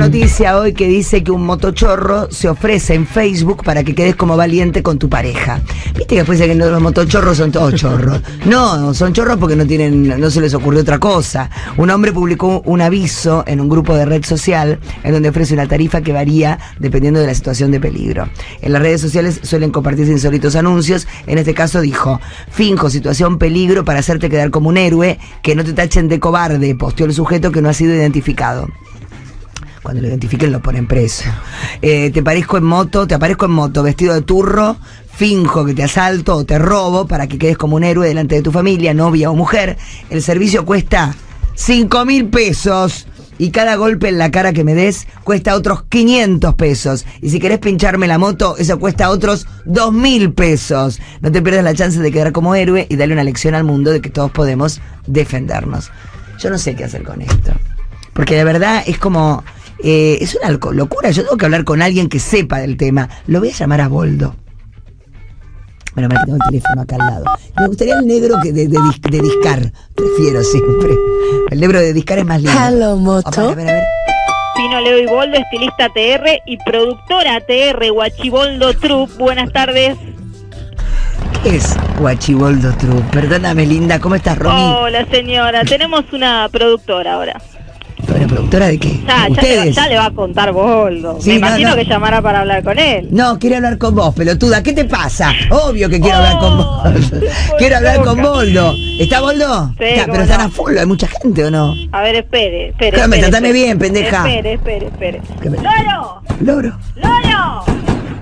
noticia hoy que dice que un motochorro se ofrece en Facebook para que quedes como valiente con tu pareja. Viste que después dicen que los motochorros son todos chorros. No, son chorros porque no tienen, no se les ocurrió otra cosa. Un hombre publicó un aviso en un grupo de red social en donde ofrece una tarifa que varía dependiendo de la situación de peligro. En las redes sociales suelen compartirse insólitos anuncios. En este caso dijo, finjo situación peligro para hacerte quedar como un héroe, que no te tachen de cobarde, posteó el sujeto que no ha sido identificado. Cuando lo identifiquen lo ponen preso. Eh, te parezco en moto, te aparezco en moto, vestido de turro, finjo que te asalto o te robo para que quedes como un héroe delante de tu familia, novia o mujer. El servicio cuesta 5 mil pesos. Y cada golpe en la cara que me des cuesta otros 500 pesos. Y si querés pincharme la moto, eso cuesta otros 2 mil pesos. No te pierdas la chance de quedar como héroe y darle una lección al mundo de que todos podemos defendernos. Yo no sé qué hacer con esto. Porque de verdad es como eh, es una locura. Yo tengo que hablar con alguien que sepa del tema. Lo voy a llamar a Boldo. Bueno, me tengo el teléfono acá al lado. Me gustaría el negro que de, de, de discar. Prefiero siempre. El negro de discar es más lindo. Hello, moto. A ver, a ver, a ver. Pino Leo y Boldo, estilista TR y productora TR, Guachiboldo Trup. Buenas tardes. ¿Qué es Guachiboldo True? Perdóname, linda. ¿Cómo estás, Romy? Hola, señora. Tenemos una productora ahora. ¿Una productora de qué? Ya, ya, ¿Ustedes? ya le va a contar Boldo. Sí, Me no, imagino no. que llamará para hablar con él. No, quiero hablar con vos, pelotuda. ¿Qué te pasa? Obvio que quiero hablar con Oh, vos. fue quiero hablar con. Boldo. ¿Está Boldo? Sí, Ya, pero están a full, hay mucha gente o no? A ver, espere, espere. Claro, me espere, tratame espere. bien, pendeja. Espere, espere, espere. ¿Qué me- ¡Loro! Loro. ¡Loro!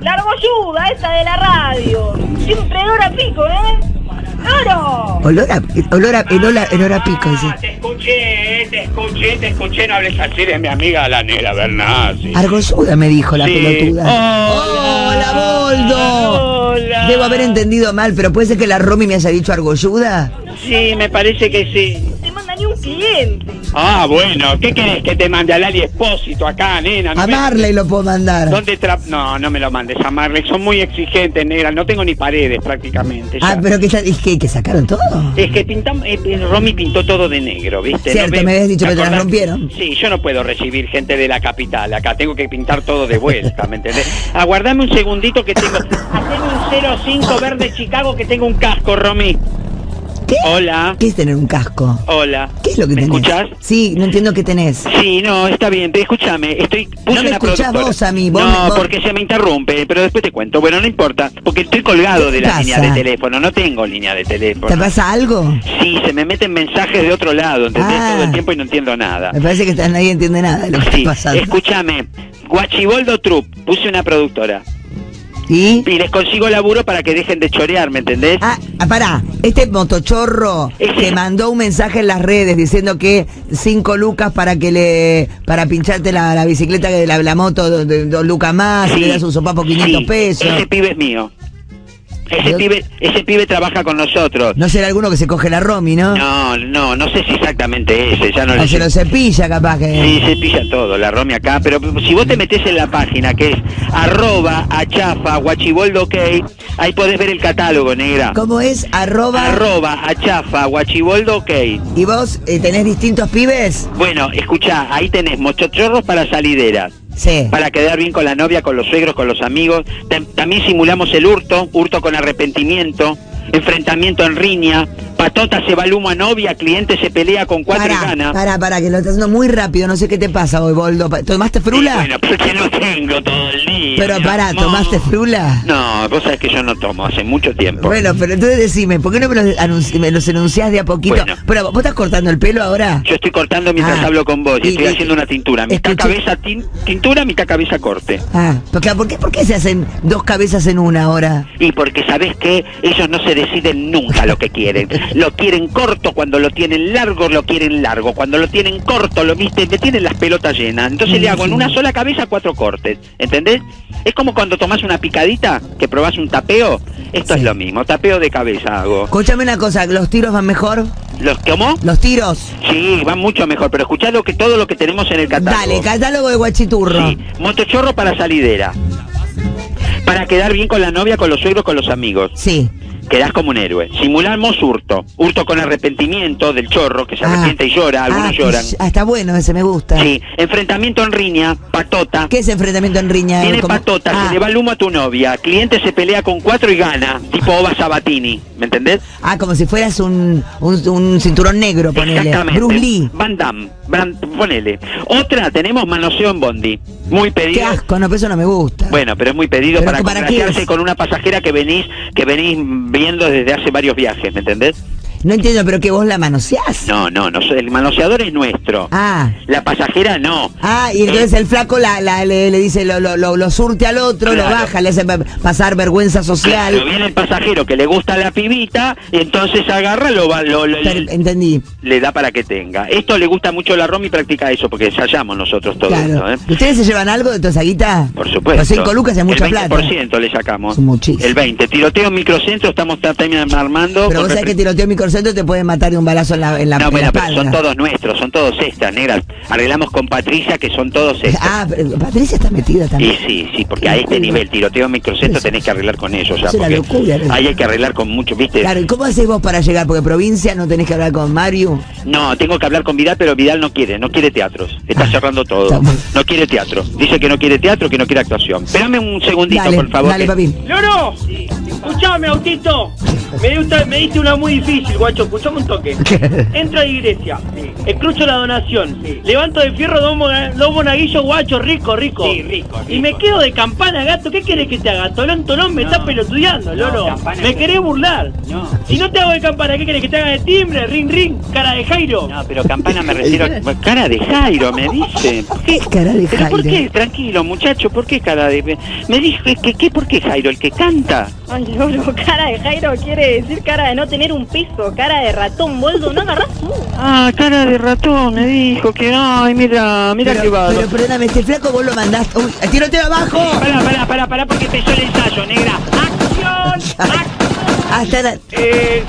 La argolluda esa de la radio. Siempre hora pico, ¿eh? ¡Loro! Olor a, olor a, en hora, en hora pico, dice. Ah, te escuché, te escuché, te escuché, no hables así de mi amiga la negra Bernasi. Argosuda me dijo la Sí. pelotuda. Hola. ¡Hola, Boldo! Hola. Debo haber entendido mal, pero puede ser que la Romy me haya dicho argolluda. Sí, me parece que sí. No ni un cliente. Ah, bueno, ¿qué querés que te mande a Lali Espósito acá, nena? No A me- Marley lo puedo mandar. ¿Dónde tra... No, no me lo mandes a Marley, son muy exigentes, negra, no tengo ni paredes prácticamente. ya. Ah, pero que, es que, que sacaron todo. Es que pintamos, eh, eh, Romy pintó todo de negro, ¿viste? Cierto, ve- me habías dicho ¿te que te rompieron. Sí, yo no puedo recibir gente de la capital acá, tengo que pintar todo de vuelta, ¿me entendés? Aguardame un segundito que tengo... Haceme un 05 verde Chicago que tengo un casco, Romy. ¿Qué? Hola, ¿Qué es tener un casco? hola. ¿Qué es lo que ¿Me tenés? escuchás? Sí, no entiendo qué tenés. Sí, no, está bien, pero escúchame, estoy... Puse No me una escuchás productora. vos a mí, vos no, me- vos- porque se me interrumpe, pero después te cuento. Bueno, no importa, porque estoy colgado ¿Qué de te la línea pasa? de teléfono, no tengo línea de teléfono. ¿Te pasa algo? Sí, se me meten mensajes de otro lado, ¿entendés? Ah. Todo el tiempo y no entiendo nada. Me parece que nadie entiende nada de lo que Sí, está pasando. escúchame, Guachiboldo Trup, puse una productora ¿Y? y les consigo laburo para que dejen de chorear, ¿me entendés? Ah, ah, pará, este motochorro te mandó un mensaje en las redes diciendo que cinco lucas para que le para pincharte la, la bicicleta de la, la moto do- de dos lucas más y le das un sopapo 500 sí, pesos. Ese pibe es mío. Ese pibe, ese pibe trabaja con nosotros. No será alguno que se coge la Romy, ¿no? No, no, no sé si exactamente ese, ya no O le se lo cepilla capaz que. Sí, se pilla todo, la Romy acá, pero si vos te metés en la página que es arroba achafa guachiboldo ok, ahí podés ver el catálogo, negra. ¿Cómo es? Arroba. Arroba achafa guachiboldo ok. ¿Y vos eh, tenés distintos pibes? Bueno, escuchá, ahí tenés mochochorros para salideras, Para quedar bien con la novia, con los suegros, con los amigos. Tam- también simulamos el hurto, hurto con arrepentimiento, enfrentamiento en riña, patota se va al humo a novia, cliente se pelea con cuatro y Pará, gana. pará, pará, que lo estás haciendo muy rápido, no sé qué te pasa hoy, Boldo. ¿Tomaste frula? Bueno, porque no tengo todo el día. Pero amor. ¿tomaste frula? No, vos sabés que yo no tomo hace mucho tiempo. Bueno, pero entonces decime, ¿por qué no me los, anunci- me los enunciás de a poquito? Bueno. Pero, ¿vos estás cortando el pelo ahora? Yo estoy cortando mientras Ah. hablo con vos y, Y- estoy y- haciendo una tintura. Mitad cabeza tin- tintura, mitad cabeza corte. Ah, porque, ¿por, qué, ¿por qué se hacen dos cabezas en una ahora? Y porque sabés que ellos no se deciden nunca lo que quieren. Lo quieren corto, cuando lo tienen largo, lo quieren largo. Cuando lo tienen corto, lo viste, me tienen las pelotas llenas. Entonces le hago en una sola cabeza cuatro cortes. ¿Entendés? Es como cuando tomás una picadita, que probás un tapeo. Esto Sí. es lo mismo, tapeo de cabeza hago. Escúchame una cosa, ¿los tiros van mejor? ¿Los tomó? ¿Los tiros? Sí, van mucho mejor, pero escuchá lo que, todo lo que tenemos en el catálogo. Dale, catálogo de guachiturro. Sí, motochorro para salidera. Para quedar bien con la novia, con los suegros, con los amigos. Sí. Quedás como un héroe. Simulamos hurto. Hurto con arrepentimiento del chorro, que se Ah. arrepiente y llora, algunos Ah, lloran. ah, está bueno, ese me gusta. Sí, enfrentamiento en riña, patota. ¿Qué es enfrentamiento en riña? Tiene patota, ah, se le va el humo a tu novia. Cliente se pelea con cuatro y gana, tipo Ova Sabatini, ¿me entendés? ah, como si fueras un, un, un cinturón negro, ponele. Exactamente. Bruce Lee. Van Damme, ponele. Otra, tenemos manoseo en Bondi. Muy Qué pedido. asco, no, pero eso no me gusta. Bueno, pero es muy pedido para ¿para qué con una pasajera que venís, que venís viendo desde hace varios viajes, ¿me entendés? No entiendo, pero que vos la manoseás. No, no, no, el manoseador es nuestro. Ah. La pasajera no. Ah, y entonces el flaco la, la- le, le dice, lo, lo, lo, lo surte al otro, lo baja, le hace pa- pasar vergüenza social. Claro, viene el pasajero que le gusta la pibita, y entonces agarra, lo, va- lo, Pero, entendí, le da para que tenga. Esto le gusta mucho la Romy y practica eso, porque ensayamos nosotros todo claro. esto, ¿eh? ¿Ustedes se llevan algo de toda esa guita? Por supuesto. Pues cinco lucas es mucha el plata. 20% le sacamos. Es muchísimo. El 20. Tiroteo en microcentro, estamos ta- también armando. Pero vos sabés que tiroteo en microcentro te pueden matar de un balazo en la, en la, No, en bueno, la pero son todos nuestros, son todos estas, negras. Arreglamos con Patricia que son todos estos. Ah, pero Patricia está metida Y también. sí, sí, porque a este locura. nivel, tiroteo en microcentro, tenés que arreglar con ellos ya. es una Porque locura, ¿no? ahí hay que arreglar con mucho, ¿viste? Claro, ¿y cómo haces vos para llegar? Porque provincia no tenés que hablar con Mario. No, tengo que hablar con Vidal, pero Vidal no quiere, no quiere teatros. Está Ah, cerrando todo. está muy- No quiere teatro. Dice que no quiere teatro, que no quiere actuación. Espérame un segundito, Dale, por favor. dale, que- papi. ¡Loro! Escuchame, autito. Me diste, me diste una muy difícil, guacho. Escuchame un toque. Entro a la iglesia. Escrucho la donación. Levanto de fierro dos, mona- dos monaguillos, guacho. Rico, rico. Sí, rico, Y me quedo de campana, gato. ¿Qué querés que te haga? Tolón, tolón, me No. estás pelotudeando, No, me querés burlar. No. Si no te hago de campana, ¿qué querés que te haga de timbre? Ring, ring, cara de Jairo. No, pero campana me refiero a... Cara de Jairo, me dice. ¿Por qué? Cara de ¿Pero por Jairo. qué? Tranquilo, muchacho, ¿por qué cara de...? Me dijo, que, ¿qué? ¿Por qué Jairo? ¿El que canta? Ay, Loro, cara de Jairo quiere decir cara de no tener un piso, cara de ratón, boldo, no agarrás tú. Ah, cara de ratón, me dijo que... Ay, mira, mira pero, que va. pero perdóname, este flaco vos lo mandaste. Uy, tiroteo abajo. Pará, pará, pará, pará, porque empezó el ensayo, negra. ¡Acción! ¡Acción! Hasta la... Eh,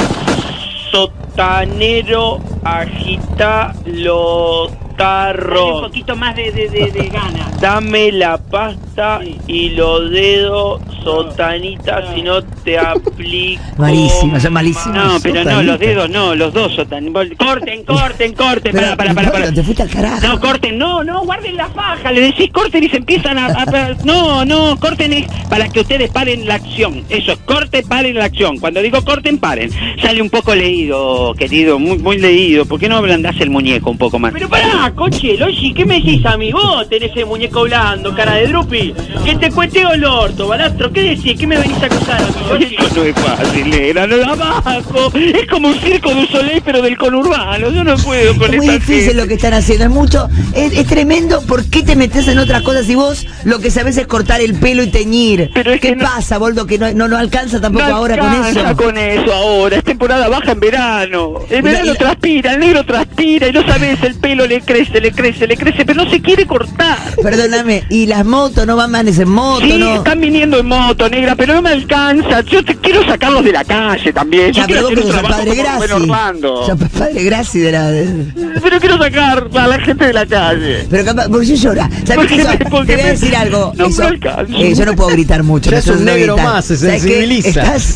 sotanero agita los tarros. Un poquito más de, de, de, de gana. Dame la pasta y los dedos, sotanita, si no te aplico. Malísimo, son malísimos. No, pero no, los dedos no, los dos son tan... Corten, corten, corten, Pero, pará, pará, pero pará. te fuiste al carajo. No, corten, no, no, guarden la faja, le decís corten y se empiezan a... a- no, no, corten es para que ustedes paren la acción, eso es, corten, paren la acción, cuando digo corten, paren. Sale un poco leído, querido, muy, muy leído, ¿por qué no ablandás el muñeco un poco más? Pero pará, coche, Logi, ¿qué me decís a mí? Vos tenés ese muñeco blando, cara de drupi. Que te cueteo el orto, balastro. ¿Qué decís? ¿Qué me venís a acusar a mí? Eso no es fácil, negra, no la bajo. Es como un circo de Soleil, pero del conurbano. Yo no puedo con Es muy difícil gente. lo que están haciendo, es mucho, es, es tremendo. ¿Por qué te metes en otras cosas si vos lo que sabes es cortar el pelo y teñir? Pero es ¿Qué que no- pasa, Boldo, que no, no, no alcanza tampoco No ahora con alcanza eso? con eso ahora, es temporada baja en verano. El la- verano la- transpira, el negro transpira y no sabes, el pelo le crece, le crece, le crece, pero no se quiere cortar. Perdóname, y las motos no van manes en moto, Sí, ¿no? están viniendo en moto, negra, pero no me alcanza. Yo te quiero sacarlos de la calle también. Yo Ya, quiero pero vos trabajo padre Graci. Sos padre Graci de la... Pero quiero sacar a la gente de la calle. Pero capaz, porque yo llora. ¿Sabes qué? Te voy a decir algo. no Eso- eh, yo no puedo gritar mucho. Ya no es un negro gritar. más, se sensibiliza. Estás,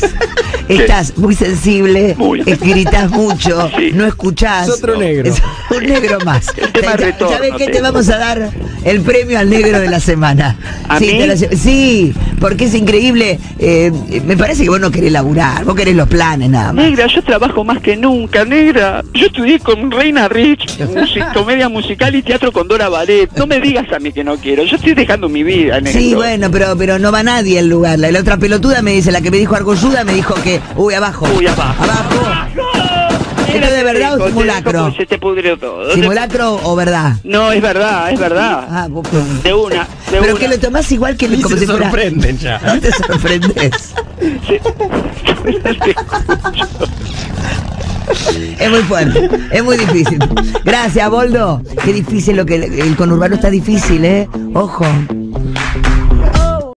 estás muy sensible, Muy. eh, gritas mucho, Sí. no escuchás. Es otro negro. Es un negro más. ¿Sabes qué? Te vamos a dar el premio al negro de la semana. ¿A sí, mí? te lo lle- sí, porque es increíble. eh, me parece que vos no querés laburar, vos querés los planes nada más. Negra, yo trabajo más que nunca, negra. Yo estudié con Reina Rich, musi- comedia musical y teatro con Dora Ballet. No me digas a mí que no quiero. Yo estoy dejando mi vida, negra. Sí, bueno, pero, pero no va nadie al lugar. La, la otra pelotuda me dice, la que me dijo Argolluda, me dijo que, uy, abajo. Uy, abajo. Abajo. ¿Esto es de verdad o simulacro? Se te pudrió todo. ¿Simulacro o verdad? No, es verdad, es verdad. Ah, vos- De una, de pero una. que lo tomás igual que Y como se si fuera- sorprenden ya. No te sorprendes. Sí. Es muy fuerte, es muy difícil. Gracias, Boldo. Qué difícil lo que el conurbano está difícil, ¿eh? Ojo.